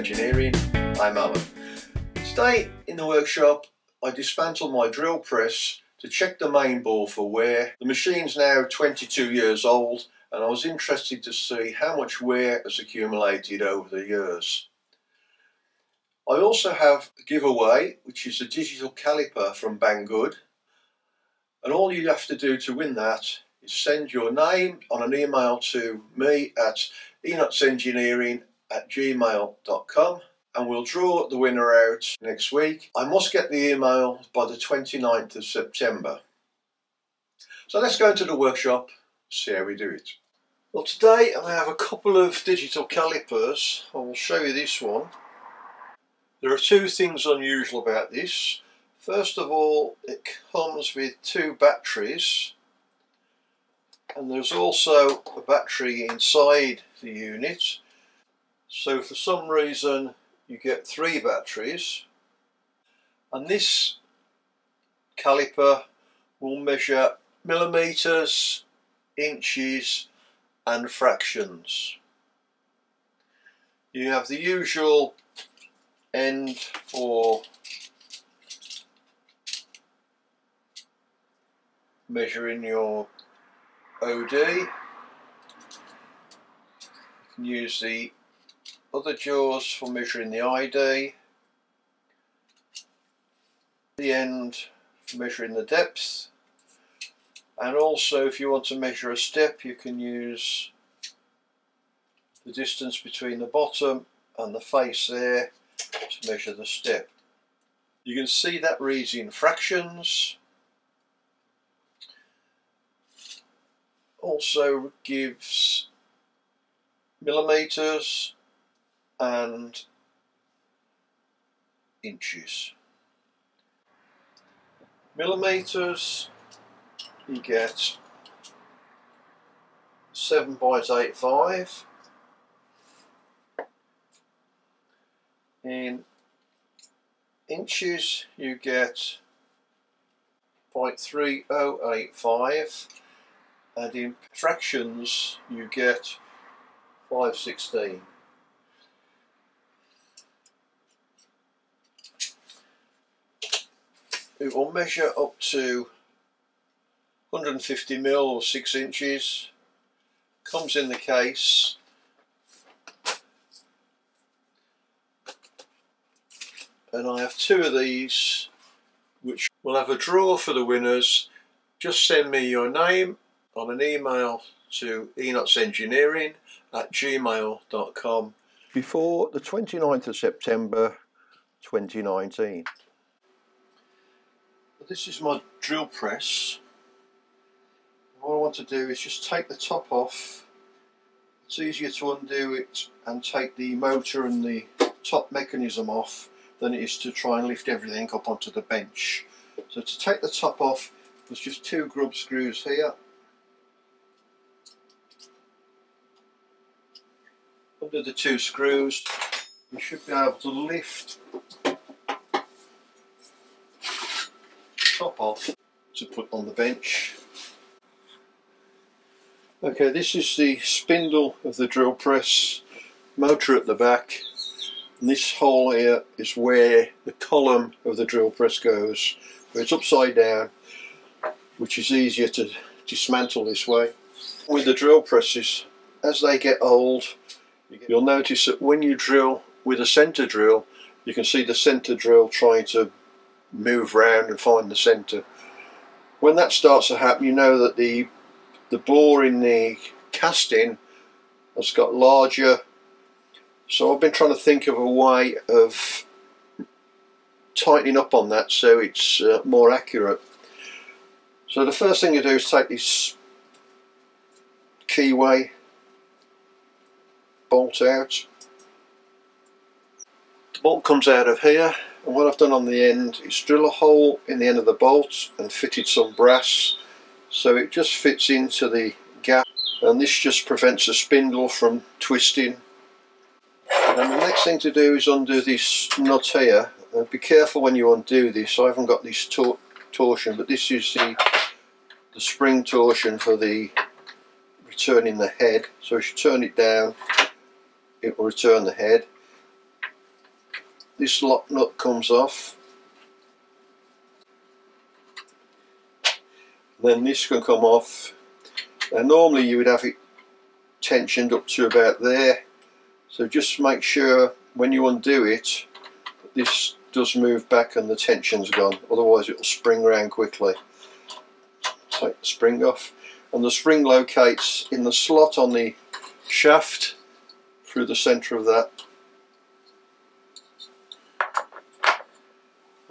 Engineering, I'm Alan. Today in the workshop I dismantled my drill press to check the main bore for wear. The machine's now 22 years old and I was interested to see how much wear has accumulated over the years. I also have a giveaway which is a digital caliper from Banggood and all you have to do to win that is send your name on an email to me at enotsengineering at gmail.com and we'll draw the winner out next week. I must get the email by the 29th of September. So let's go into the workshop see how we do it. Well today I have a couple of digital calipers. I will show you this one. There are two things unusual about this. First of all it comes with two batteries and there's also a battery inside the unit so for some reason you get three batteries and this caliper will measure millimeters, inches and fractions. You have the usual end for measuring your OD. You can use the other jaws for measuring the ID. The end for measuring the depth. And also if you want to measure a step you can use the distance between the bottom and the face there to measure the step. You can see that reads in fractions also gives millimeters and inches. Millimeters you get 7.85 in inches you get 0.3085 and in fractions you get 516. It will measure up to 150 mil or 6 inches, comes in the case. And I have two of these which will have a draw for the winners. Just send me your name on an email to enotsengineering at gmail.com before the 29th of September 2019. This is my drill press. What I want to do is just take the top off. It's easier to undo it and take the motor and the top mechanism off than it is to try and lift everything up onto the bench. So to take the top off, there's just two grub screws here under the two screws you should be able to lift top off to put on the bench. Okay this is the spindle of the drill press, motor at the back and this hole here is where the column of the drill press goes. It's upside down which is easier to dismantle this way. With the drill presses as they get old You'll notice that when you drill with a centre drill, you can see the centre drill trying to move round and find the centre. When that starts to happen, you know that the the bore in the casting has got larger. So I've been trying to think of a way of tightening up on that so it's uh, more accurate. So the first thing you do is take this keyway bolt out. The bolt comes out of here and what I've done on the end is drill a hole in the end of the bolt and fitted some brass so it just fits into the gap. And this just prevents the spindle from twisting. And the next thing to do is undo this nut here. And be careful when you undo this. I haven't got this tor torsion but this is the the spring torsion for the returning the head. So as you turn it down it will return the head this lock nut comes off. Then this can come off. And normally you would have it tensioned up to about there. So just make sure when you undo it this does move back and the tension's gone. Otherwise it will spring around quickly. Take the spring off. And the spring locates in the slot on the shaft through the centre of that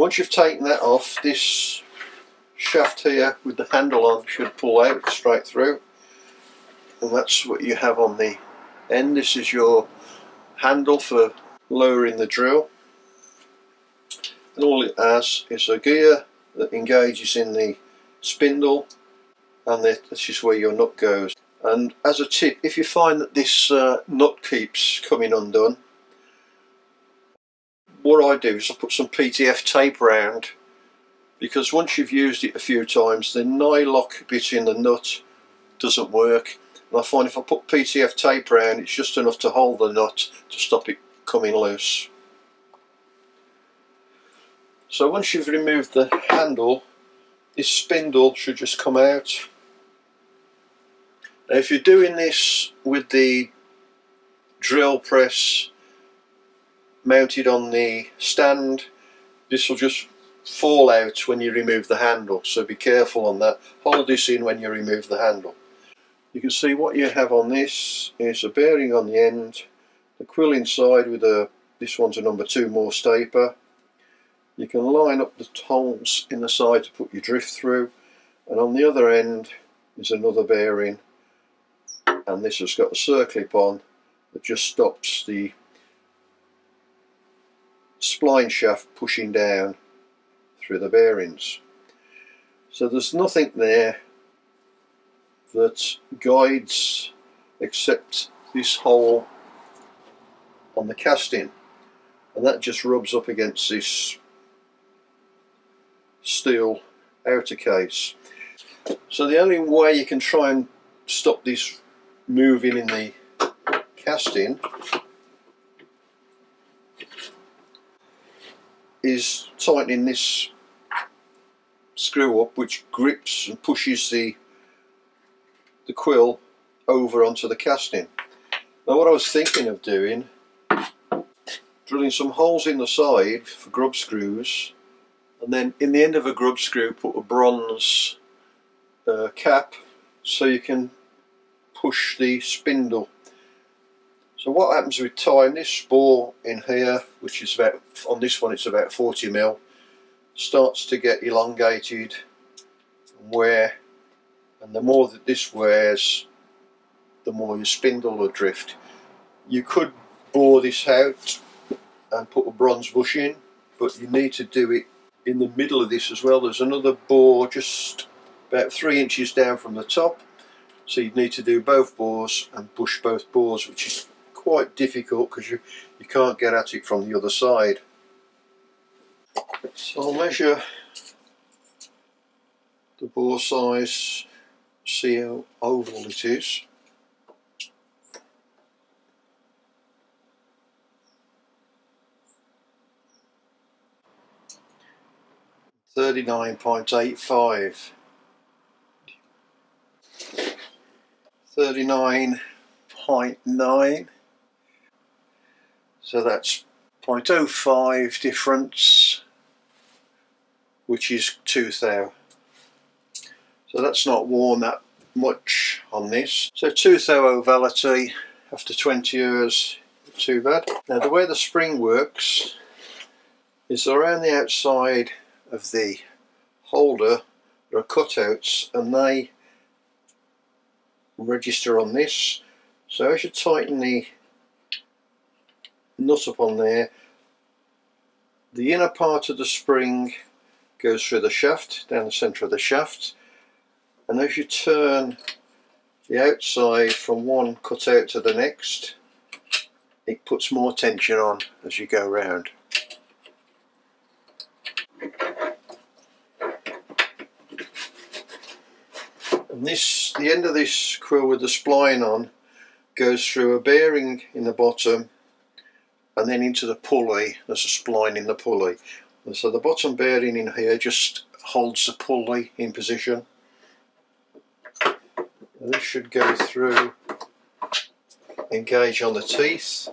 once you've taken that off this shaft here with the handle on should pull out straight through. And that's what you have on the end. This is your handle for lowering the drill. And all it has is a gear that engages in the spindle and this is where your nut goes. And as a tip if you find that this uh, nut keeps coming undone what I do is I put some PTF tape around because once you've used it a few times the nylock bit in the nut doesn't work and I find if I put PTF tape around it's just enough to hold the nut to stop it coming loose. So once you've removed the handle this spindle should just come out. Now if you're doing this with the drill press mounted on the stand. This will just fall out when you remove the handle so be careful on that. Hold this in when you remove the handle. You can see what you have on this. Is a bearing on the end. The quill inside with a this one's a number two Morse taper you can line up the holes in the side to put your drift through. And on the other end is another bearing. And this has got a circlip on that just stops the spline shaft pushing down through the bearings. So there's nothing there that guides except this hole on the casting and that just rubs up against this steel outer case. So the only way you can try and stop this moving in the casting is tightening this screw up which grips and pushes the the quill over onto the casting. Now what I was thinking of doing drilling some holes in the side for grub screws and then in the end of a grub screw put a bronze uh, cap so you can push the spindle so what happens with time this bore in here which is about on this one it's about 40 mil starts to get elongated and wear. And the more that this wears the more your spindle will drift. You could bore this out and put a bronze bush in but you need to do it in the middle of this as well. There's another bore just about three inches down from the top. So you'd need to do both bores and bush both bores which is quite difficult because you, you can't get at it from the other side so I'll measure the bore size, see how oval it is. Thirty-nine point eight five. Thirty-nine point nine. So that's 0.05 difference which is 2 thou. So that's not worn that much on this. So 2 thou ovality after 20 years, too bad. Now the way the spring works is around the outside of the holder there are cutouts and they register on this. So as you tighten the nut up on there, the inner part of the spring goes through the shaft, down the centre of the shaft and as you turn the outside from one cutout to the next it puts more tension on as you go round. And this, the end of this quill with the spline on goes through a bearing in the bottom and then into the pulley. There's a spline in the pulley. And so the bottom bearing in here just holds the pulley in position. And this should go through engage on the teeth.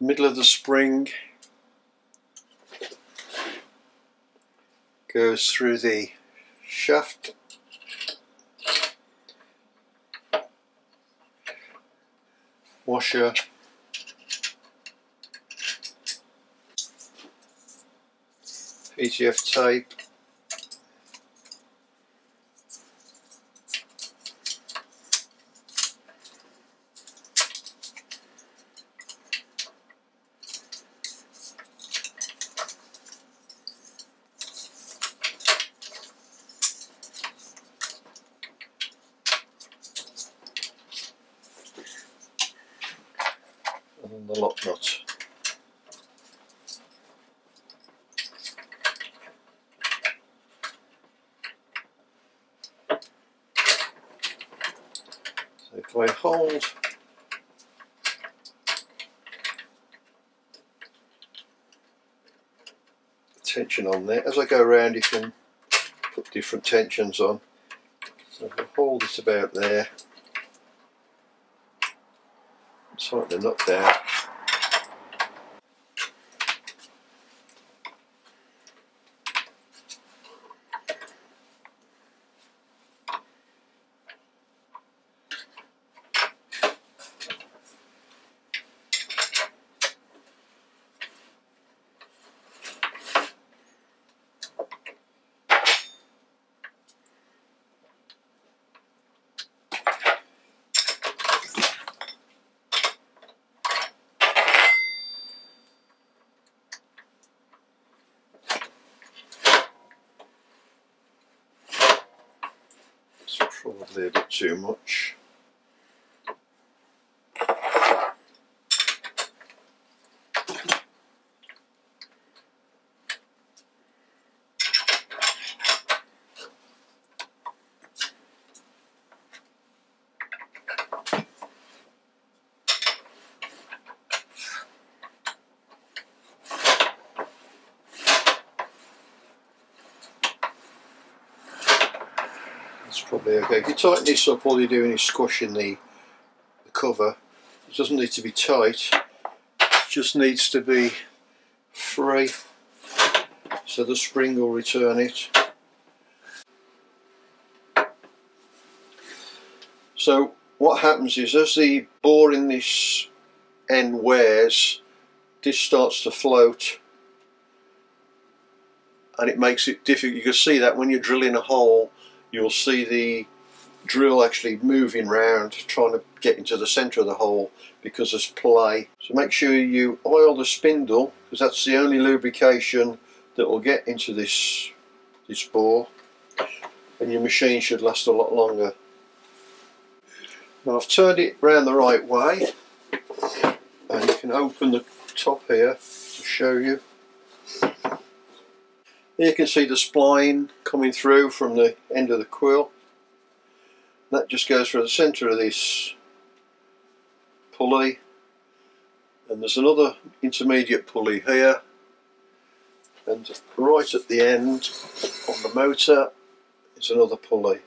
Middle of the spring goes through the shaft washer. PTF tape So if I hold tension on there, as I go around you can put different tensions on. So if I hold it about there, tighten the down. It's probably a bit too much. It's probably okay. If you tighten this up, all you're doing is squashing the, the cover. It doesn't need to be tight, it just needs to be free so the spring will return it. So what happens is as the bore in this end wears, this starts to float and it makes it difficult. You can see that when you're drilling a hole you'll see the drill actually moving round trying to get into the centre of the hole because there's play. So make sure you oil the spindle because that's the only lubrication that will get into this, this bore and your machine should last a lot longer. Now I've turned it round the right way and you can open the top here to show you. Here you can see the spline coming through from the end of the quill. That just goes through the centre of this pulley. And there's another intermediate pulley here. And right at the end on the motor is another pulley.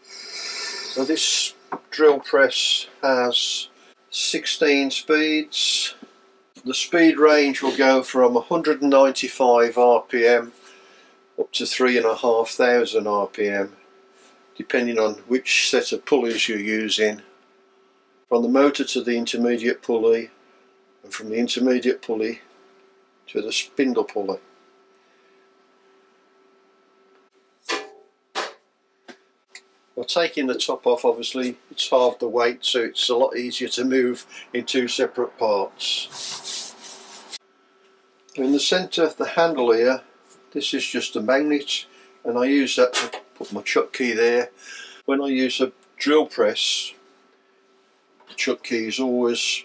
So this drill press has 16 speeds the speed range will go from 195 RPM up to 3,500 RPM depending on which set of pulleys you're using from the motor to the intermediate pulley and from the intermediate pulley to the spindle pulley. Well taking the top off obviously it's half the weight so it's a lot easier to move in two separate parts. In the centre of the handle here this is just a magnet and I use that to put my chuck key there. When I use a drill press the chuck key is always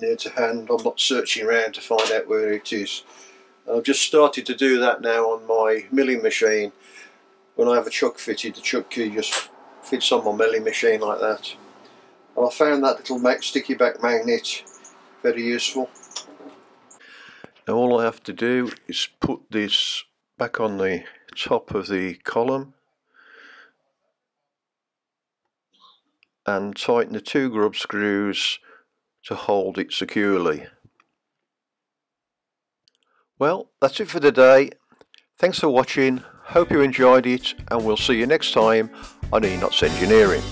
near to hand. I'm not searching around to find out where it is. I've just started to do that now on my milling machine when I have a chuck fitted the chuck key just fits on my milling machine like that and I found that little sticky back magnet very useful now all I have to do is put this back on the top of the column and tighten the two grub screws to hold it securely. Well, that's it for today. Thanks for watching, hope you enjoyed it and we'll see you next time on Enots Engineering.